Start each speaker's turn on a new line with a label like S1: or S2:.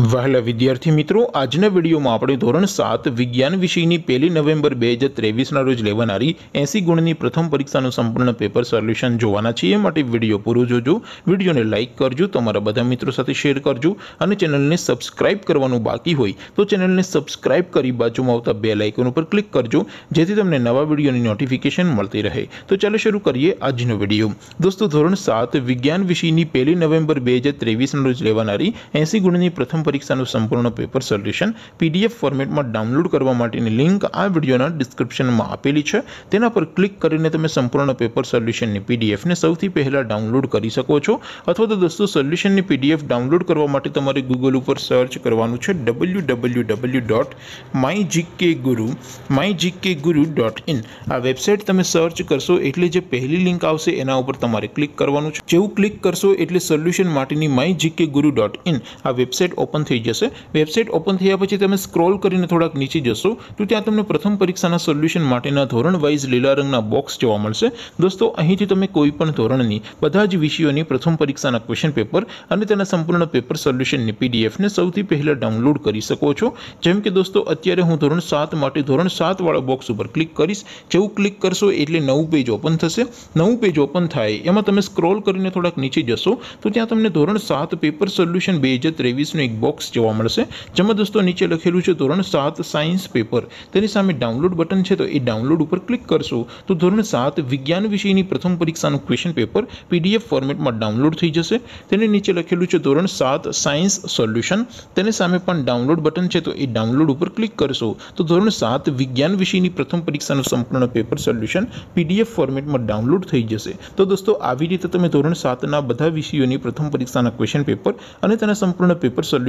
S1: વહેલા વિદ્યાર્થી મિત્રો, આજના વિડીયોમાં આપણે ધોરણ સાત વિજ્ઞાન વિષયની પહેલી નવેમ્બર બે હજાર ત્રેવીસના રોજ લેવાનારી એસી ગુણની પ્રથમ પરીક્ષાનું સંપૂર્ણ પેપર સોલ્યુશન જોવાના છીએ. માટે વીડિયો પૂરો જોજો. વિડીયોને લાઇક કરજો, તમારા બધા મિત્રો સાથે શેર કરજો અને ચેનલને સબસ્ક્રાઇબ કરવાનું બાકી હોય તો ચેનલને સબસ્ક્રાઇબ કરી બાજુમાં આવતા બે લાઇકન ઉપર ક્લિક કરજો, જેથી તમને નવા વિડીયોની નોટિફિકેશન મળતી રહે. તો ચાલો શરૂ કરીએ આજનો વીડિયો. દોસ્તો, ધોરણ સાત વિજ્ઞાન વિષયની પહેલી નવેમ્બર બે હજાર ત્રેવીસના રોજ લેવાનારી એસી ગુણની પ્રથમ પરીક્ષાનું સંપૂર્ણ પેપર સોલ્યુશન પીડીએફ ફોર્મેટમાં ડાઉનલોડ કરવા માટેની લિંક આ વિડીયોના ડિસ્ક્રિપ્શનમાં આપેલી છે તેના પર ક્લિક કરીને તમે સંપૂર્ણ પેપર સોલ્યુશનની પીડીએફને સૌથી પહેલાં ડાઉનલોડ કરી શકો છો અથવા તો દોસ્તો સોલ્યુશનની પીડીએફ ડાઉનલોડ કરવા માટે તમારે ગૂગલ ઉપર સર્ચ કરવાનું છે W W W dot my GK Guru my GK Guru dot in આ વેબસાઇટ તમે સર્ચ કરશો એટલે જે પહેલી લિંક આવશે એના ઉપર તમારે ક્લિક કરવાનું છે જેવું ક્લિક કરશો એટલે સોલ્યુશન માટેની my GK Guru dot in આ વેબસાઇટ ઓપન ઓપન થઈ જશે વેબસાઇટ ઓપન થયા પછી તમે સ્ક્રોલ કરીને થોડાક નીચે જશો તો ત્યાં તમને પ્રથમ પરીક્ષાના સોલ્યુશન માટેના ધોરણ વાઇઝ લીલા રંગના બોક્સ જોવા મળશે દોસ્તો અહીંથી તમે કોઈ પણ ધોરણની બધા જ વિષયોની પ્રથમ પરીક્ષાના ક્વેશ્ચન પેપર અને તેના સંપૂર્ણ પેપર સોલ્યુશનની પીડીએફને સૌથી પહેલાં ડાઉનલોડ કરી શકો છો જેમ કે દોસ્તો અત્યારે હું ધોરણ સાત માટે ધોરણ સાતવાળા બોક્સ ઉપર ક્લિક કરીશ જેવું ક્લિક કરશો એટલે નવું પેજ ઓપન થશે નવું પેજ ઓપન થાય એમાં તમે સ્ક્રોલ કરીને થોડાક નીચે જશો તો ત્યાં તમને ધોરણ સાત પેપર સોલ્યુશન બે હજાર ત્રેવીસનું એક બોક્સ બોક્સ જોવા મળશે જેમાં દોસ્તો નીચે લખેલું છે ધોરણ સાત સાયન્સ પેપર તેની સામે ડાઉનલોડ બટન છે તો એ ડાઉનલોડ ઉપર ક્લિક કરશો તો ધોરણ સાત વિજ્ઞાન વિષયની પ્રથમ પરીક્ષાનું ક્વેશ્ચન પેપર પીડીએફ ફોર્મેટમાં ડાઉનલોડ થઈ જશે તેની નીચે લખેલું છે ધોરણ સાત સાયન્સ સોલ્યુશન તેની સામે પણ ડાઉનલોડ બટન છે તો એ ડાઉનલોડ ઉપર ક્લિક કરશો તો ધોરણ સાત વિજ્ઞાન વિષયની પ્રથમ પરીક્ષાનું સંપૂર્ણ પેપર સોલ્યુશન પીડીએફ ફોર્મેટમાં ડાઉનલોડ થઈ જશે તો દોસ્તો આવી રીતે તમે ધોરણ સાતના બધા વિષયોની પ્રથમ પરીક્ષાના ક્વેશ્ચન પેપર અને તેના સંપૂર્ણ પેપર સોલ્યુશન